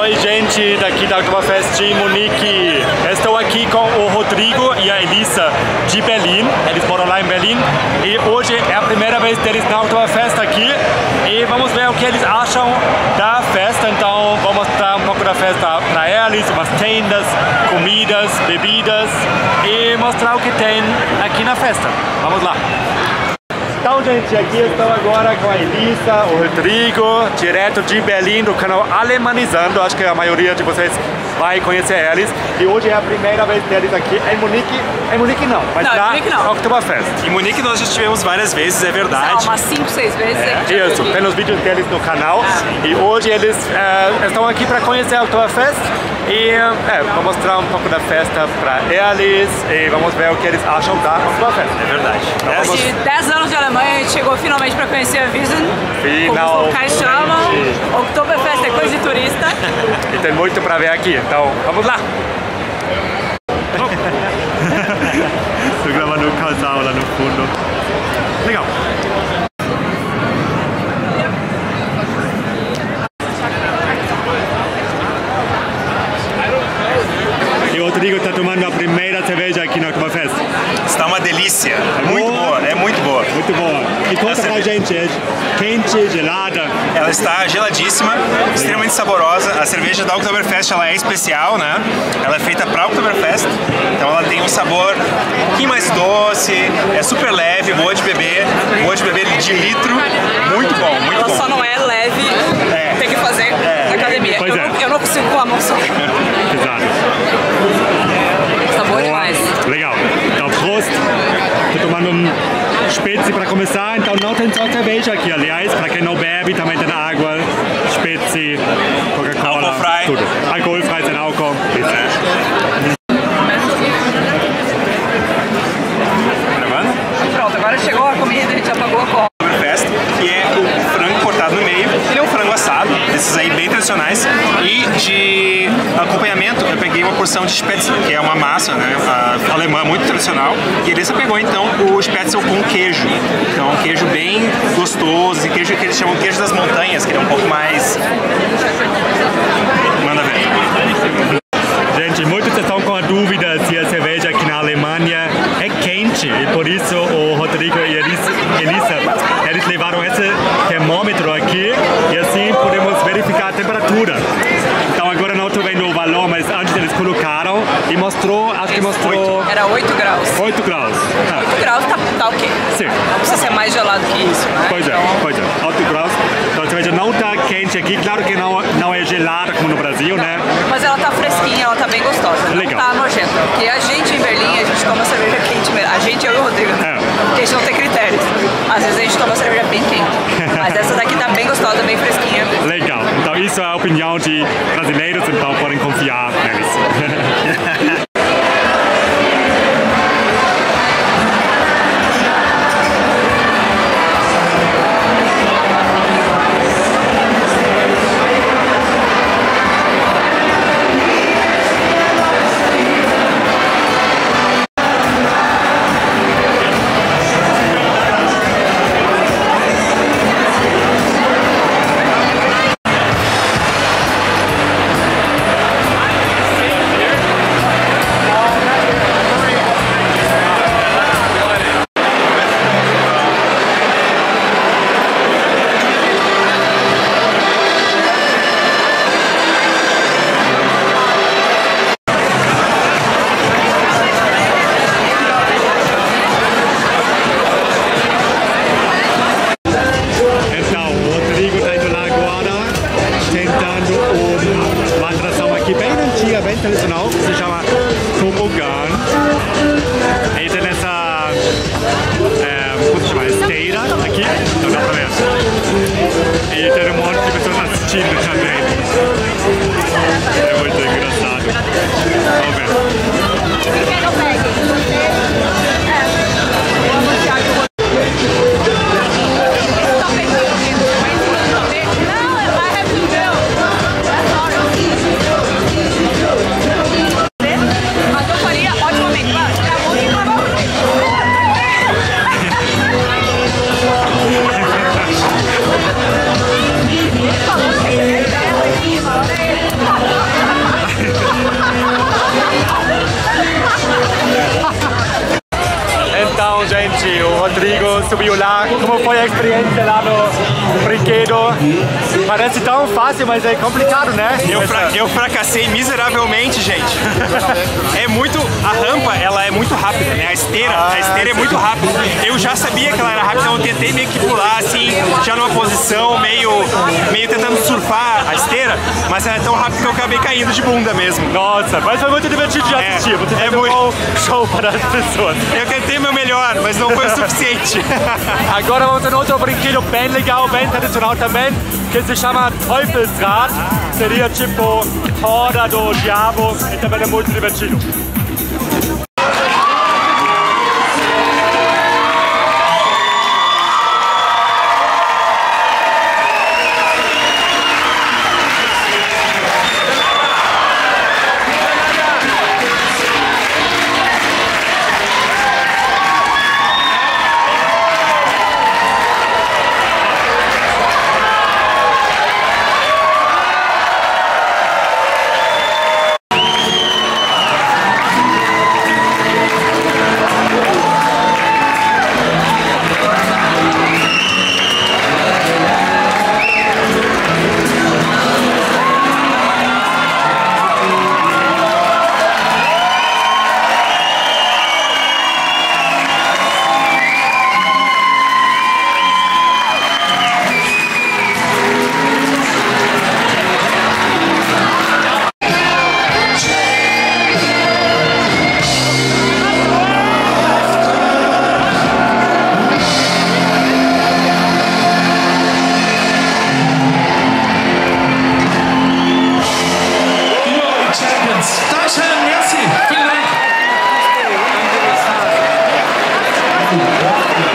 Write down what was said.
Oi, gente, daqui da Oktoberfest de Munique. Estou aqui com o Rodrigo e a Elisa de Berlim. Eles moram lá em Berlim. E hoje é a primeira vez deles na Oktoberfest aqui. E vamos ver o que eles acham da festa. Então, vou mostrar um pouco da festa para eles, umas tendas, comidas, bebidas e mostrar o que tem aqui na festa. Vamos lá. Então, gente, aqui estou agora com a Elisa, o Rodrigo, direto de Berlim, do canal Alemanizando. Acho que a maioria de vocês vai conhecer eles. E hoje é a primeira vez deles aqui em Munique. Em Munique não, mas Não, na Munique não. Oktoberfest. Em Munique nós já estivemos várias vezes, é verdade. umas 5, 6 vezes. É, já isso, pelos vídeos deles no canal. E hoje eles é, estão aqui para conhecer a Oktoberfest. E é, vou mostrar um pouco da festa para eles e vamos ver o que eles acham da Oktoberfest. É verdade. vamos- De 10 anos de Alemanha, a gente chegou finalmente para conhecer a Wiesn. Como os locais chamam. Oktoberfest é coisa de turista. E tem muito para ver aqui, então vamos lá! Estou gravando um casal lá no fundo. Legal. E o Rodrigo está tomando a primeira cerveja aqui na Oktoberfest. Está uma delícia. Muito boa? boa, é muito boa. Muito E conta Essa pra gente, é quente, gelada. Ela está geladíssima, extremamente saborosa. A cerveja da Oktoberfest ela é especial, né? Ela é feita para Oktoberfest, então ela tem um sabor um pouquinho mais doce, é super leve, boa de beber, boa de beber de litro. Muito bom, muito Ela bom. só não é leve, É. tem que fazer na academia. Pois eu, é. não, eu não consigo com a mão só. Exato. Tá boa Boa. demais. Legal. Então, Prost. Estou tomando um Para começar. Então, não tem só cerveja aqui. Aliás, para quem não bebe, também tem água, Spezi, Coca-Cola. Alcoholfrei. Tudo. Alkoholfrei, sem álcool. Gravando? Pronto, agora chegou a comida, a gente apagou a cola. Oktoberfest, que é o frango cortado no meio. Ele é um frango assado, esses aí bem tradicionais. E de acompanhamento, eu peguei uma porção de Spätzle, que é uma massa né, alemã muito tradicional. E a Elisa pegou então o Spätzle com queijo. Então, um queijo bem gostoso, e queijo que eles chamam de queijo das montanhas, que ele é um pouco mais. Manda ver. Gente, muitos estão com a dúvida se a cerveja aqui na Alemanha é quente e por isso o Rodrigo e a Elisa, Elisa, eles levaram esse termômetro aqui e assim podemos verificar a temperatura. Então agora não estou vendo o valor, mas antes eles colocaram e mostrou, acho que mostrou Era 8 graus. 8 graus. 8 graus tá, tá ok. sim, Não precisa ser mais gelado que isso, né? pois é, Então, pois é, 8 graus. Então a cerveja não está quente aqui, claro que não, não é gelada como no Brasil, né? Mas ela tá fresquinha, ela tá bem gostosa. Legal. Não tá nojenta. Porque a gente em Berlim, a gente toma cerveja quente mesmo. A gente, eu e o Rodrigo. É. Porque a gente não tem critérios. Às vezes a gente toma cerveja bem quente. Mas essa daqui tá bem gostosa, bem fresquinha. E tem um monte de pessoas assistindo também. É subiu lá. Como foi a experiência lá no brinquedo? Parece tão fácil, mas é complicado, né? Eu, fra eu fracassei miseravelmente, gente. é muito... A rampa, ela é muito rápida, né? A esteira, ah, a esteira é muito rápida. Eu já sabia que ela era rápida, então eu tentei meio que pular, assim, já numa posição meio, meio tentando surfar a esteira, mas ela é tão rápida que eu acabei caindo de bunda mesmo. Nossa, mas foi muito divertido de é, assistir. Você é muito... um show para as pessoas. Eu tentei meu melhor, mas não foi o suficiente. Agora vamos ter outro brinquedo bem legal, bem tradicional também, que se chama Teufelsrad. Seria tipo roda do diabo e também é muito divertido. Thank you.